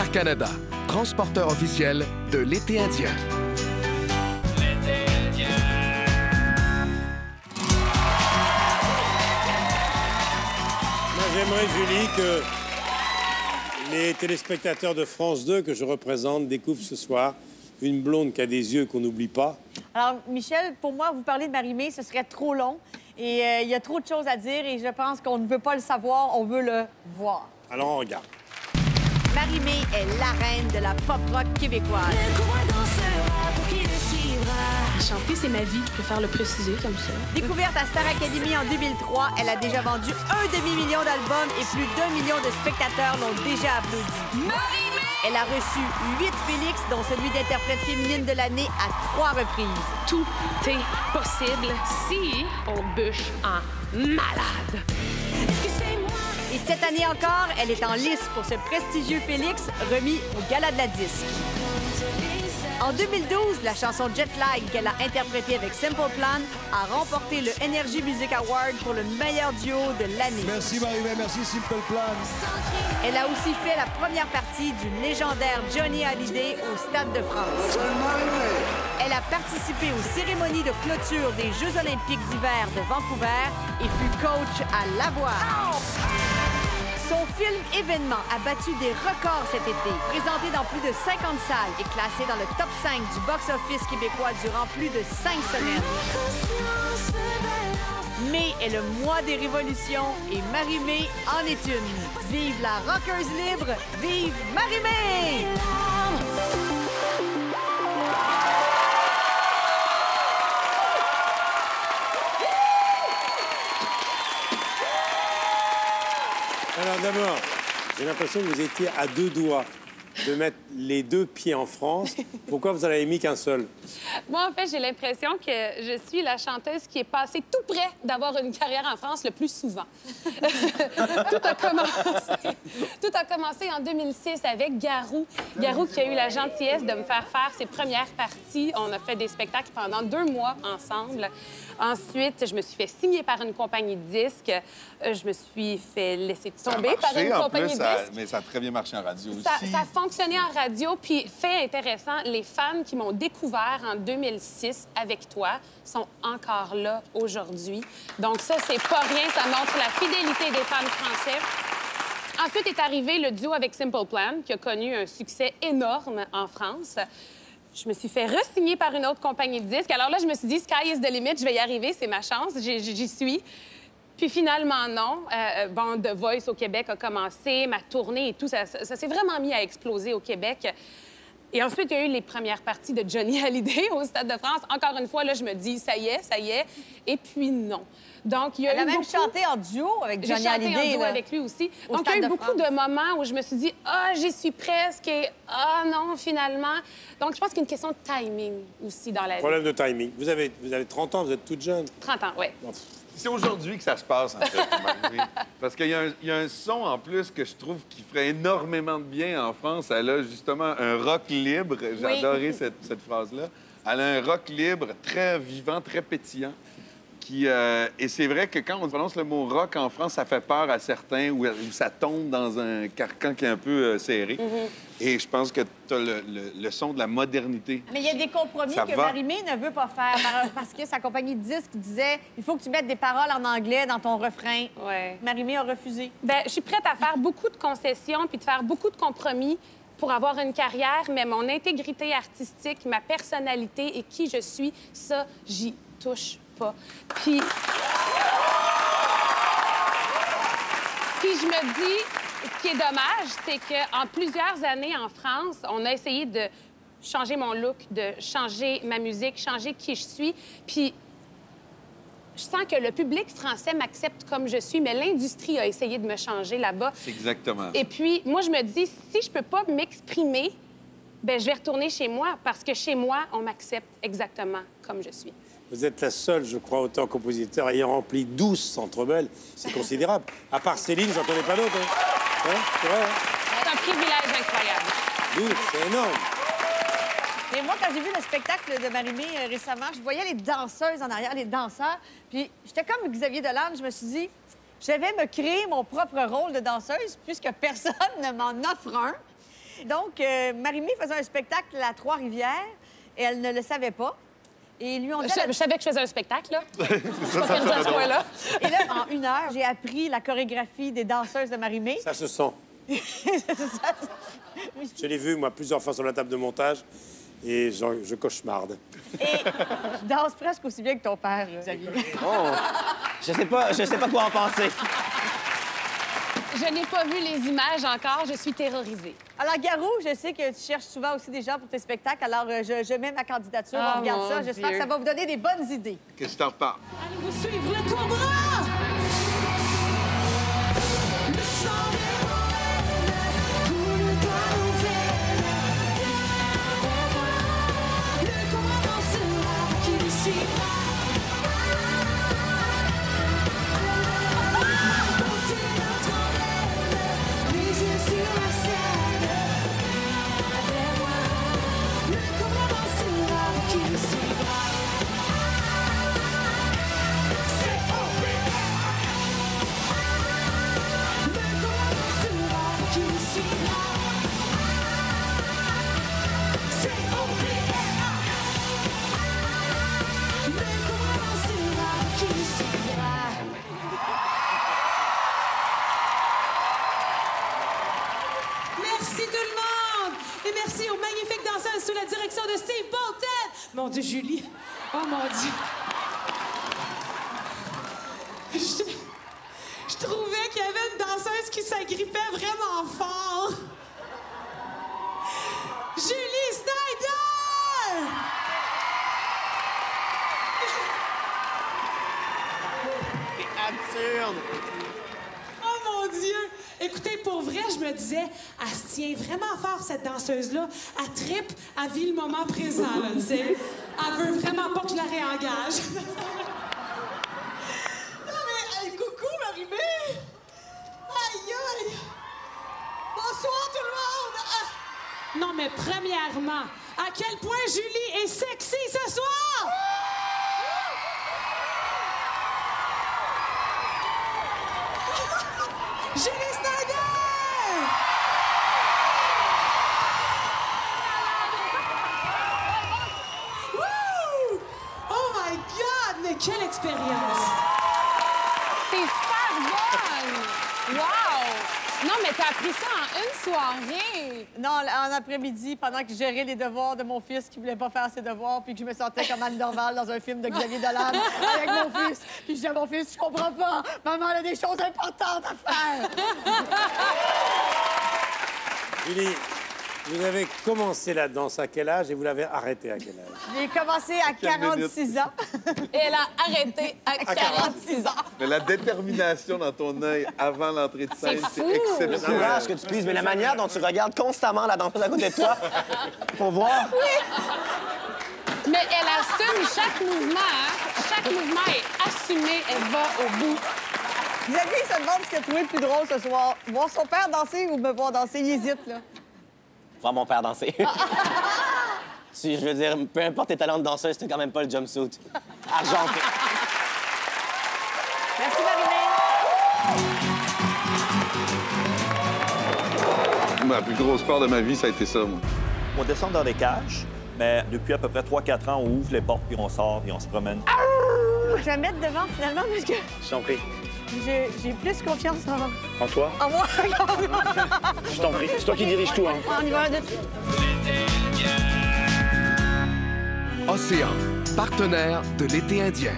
Air Canada, transporteur officiel de l'été indien. J'aimerais, Julie, que les téléspectateurs de France 2 que je représente découvrent ce soir une blonde qui a des yeux qu'on n'oublie pas. Alors, Michel, pour moi, vous parler de Marie-Mé, ce serait trop long. Et euh, il y a trop de choses à dire et je pense qu'on ne veut pas le savoir, on veut le voir. Alors, on regarde. Marie-Mé est la reine de la pop rock québécoise. Chanter, c'est ma vie. Je préfère le préciser comme ça. Découverte à Star Academy en 2003, elle a déjà vendu un demi-million d'albums et plus d'un million de spectateurs l'ont déjà applaudi. Elle a reçu huit Félix, dont celui d'interprète féminine de l'année à trois reprises. Tout est possible si on bûche en malade. Et cette année encore, elle est en lice pour ce prestigieux Félix remis au Gala de la Disque. En 2012, la chanson Jet Lag qu'elle a interprétée avec Simple Plan a remporté le Energy Music Award pour le meilleur duo de l'année. Merci Marie-Mé, merci Simple Plan. Elle a aussi fait la première partie du légendaire Johnny Hallyday au Stade de France. Elle a participé aux cérémonies de clôture des Jeux olympiques d'hiver de Vancouver et fut coach à Lavoie. Son film Événement a battu des records cet été. Présenté dans plus de 50 salles et classé dans le top 5 du box-office québécois durant plus de 5 semaines. Mai est le mois des révolutions et Marie-Mé en est une. Vive la rockeuse libre! Vive Marie-Mé! Alors, d'abord, j'ai l'impression que vous étiez à deux doigts de mettre les deux pieds en France. Pourquoi vous en avez mis qu'un seul? Moi, en fait, j'ai l'impression que je suis la chanteuse qui est passée tout près d'avoir une carrière en France le plus souvent. tout, a commencé, tout a commencé en 2006 avec Garou. Garou qui a eu la gentillesse de me faire faire ses premières parties. On a fait des spectacles pendant deux mois ensemble. Ensuite, je me suis fait signer par une compagnie de disques. Je me suis fait laisser tomber par une compagnie plus, de ça- disques. mais ça a très bien marché en radio Ça, aussi. ça fonctionné en radio. Puis, fait intéressant, les fans qui m'ont découvert en 2006 avec toi sont encore là aujourd'hui. Donc, ça, c'est pas rien. Ça montre la fidélité des fans français. Ensuite est arrivé le duo avec Simple Plan, qui a connu un succès énorme en France. Je me suis fait re-signer par une autre compagnie de disques. Alors là, je me suis dit, sky is the limit, je vais y arriver, c'est ma chance, j'y suis. Puis finalement, non. Euh, bon, The Voice au Québec a commencé, ma tournée et tout, ça, ça- ça s'est vraiment mis à exploser au Québec. Et ensuite, il y a eu les premières parties de Johnny Hallyday au Stade de France. Encore une fois, là, je me dis, ça y est, ça y est. Et puis non. Donc, il y a Elle a eu même beaucoup- chanté en duo avec Johnny chanté Hallyday. en duo là. avec lui aussi. Au Donc, il y a eu de beaucoup France. de moments où je me suis dit, ah, j'y suis presque, et ah, non, finalement. Donc, je pense qu'il y a une question de timing aussi dans la vie. Problème de timing. Vous avez, vous avez 30 ans, vous êtes toute jeune. 30 ans, oui. C'est aujourd'hui que ça se passe, en fait. Parce qu'il y, a un- il y a un son, en plus, que je trouve qui ferait énormément de bien en France. Elle a justement un rock libre. J'ai Oui. adoré cette, cette phrase-là. Elle a un rock libre, très vivant, très pétillant. Euh, et c'est vrai que quand on prononce le mot rock en France, ça fait peur à certains ou ça tombe dans un carcan qui est un peu euh, serré. Et je pense que tu as le, le- le son de la modernité. Mais il y a des compromis Ça que va. Marie-Mé ne veut pas faire par- parce que sa compagnie de disques disait il faut que tu mettes des paroles en anglais dans ton refrain. Ouais. Marie-Mé a refusé. Ben, je suis prête à faire beaucoup de concessions puis de faire beaucoup de compromis pour avoir une carrière, mais mon intégrité artistique, ma personnalité et qui je suis, ça, j'y touche pas. Puis. Puis je me dis, ce qui est dommage, c'est qu'en plusieurs années en France, on a essayé de changer mon look, de changer ma musique, changer qui je suis. Puis je sens que le public français m'accepte comme je suis, mais l'industrie a essayé de me changer là-bas. Exactement. Et puis, moi, je me dis, si je peux pas m'exprimer, ben je vais retourner chez moi parce que chez moi, on m'accepte exactement comme je suis. Vous êtes la seule, je crois, auteur-compositeur ayant rempli 12 centres belles. C'est considérable. À part Céline, j'en connais pas d'autres. Hein? Hein? C'est vrai, hein? C'est un privilège incroyable. 12, c'est énorme. Mais moi, quand j'ai vu le spectacle de Marie-Mé euh, récemment, je voyais les danseuses en arrière, les danseurs. Puis j'étais comme Xavier Dolan, je me suis dit, je vais me créer mon propre rôle de danseuse puisque personne ne m'en offre un. Donc, euh, Marie-Mé faisait un spectacle à Trois-Rivières et elle ne le savait pas. Et lui, on Je, dit... je savais que je faisais un spectacle, là. Je suis Ça, pas ça perdue à serait ce point-là. Et là, en une heure, j'ai appris la chorégraphie des danseuses de Marie-Mé. Ça se sent. Je l'ai vu, moi, plusieurs fois sur la table de montage et je, je cauchemarde. Et je danse presque aussi bien que ton père, Xavier. Oh! Je sais pas, je sais pas quoi en penser. Je n'ai pas vu les images encore. Je suis terrorisée. Alors, Garou, je sais que tu cherches souvent aussi des gens pour tes spectacles. Alors, euh, je, je mets ma candidature. Oh, on regarde mon ça. J'espère que ça va vous donner des bonnes idées. Que je t'en reparle. Allez-vous suivre le cobra? Oh mon Dieu! Je, je trouvais qu'il y avait une danseuse qui s'agrippait vraiment fort. Julie Snyder! Absurde! Oh mon Dieu! Écoutez, pour vrai, je me disais, elle se tient vraiment fort, cette danseuse-là. Elle tripe, elle vit le moment présent, là, tu sais. Elle veut vraiment pas que je la réengage. non, mais, hey, coucou, Marie-Mé! Aïe, aïe! Bonsoir, tout le monde! Ah! Non, mais premièrement, à quel point Julie est sexy ce soir! Julie mais ça en une soirée? Non, en après-midi, pendant que je gérais les devoirs de mon fils qui voulait pas faire ses devoirs, puis que je me sentais comme Anne Dorval dans un film de Xavier Dolan avec mon fils. Puis je dis à mon fils, je comprends pas. Maman elle a des choses importantes à faire. Julie, vous avez commencé la danse à quel âge et vous l'avez arrêtée à quel âge? J'ai commencé à 46 ans. Et elle a arrêté à 46 ans. Mais la détermination dans ton œil avant l'entrée de scène, C'est. Le exceptionnel. courage que tu puisses, mais la manière dont tu regardes constamment la danseuse à côté de toi pour voir. Mais elle assume chaque mouvement. hein. Chaque mouvement est assumé. Elle va au bout. Xavier se demande ce qu'il a trouvé le plus drôle ce soir. Voir son père danser ou me voir danser, il hésite, là. Voir mon père danser. si, je veux dire, peu importe tes talents de danseuse, c'était quand même pas le jumpsuit. Argenté. Merci, Marie-Mé. Ma plus grosse peur de ma vie, ça a été ça, moi. On descend dans des cages, mais depuis à peu près 3-4 ans, on ouvre les portes, puis on sort, puis on se promène. Je vais mettre devant, finalement, parce que Je t'en prie. je- j'ai plus confiance en, En toi? en moi. Je t'en prie. C'est toi qui dirige tout, hein? On y va de Océan, partenaire de l'été indien.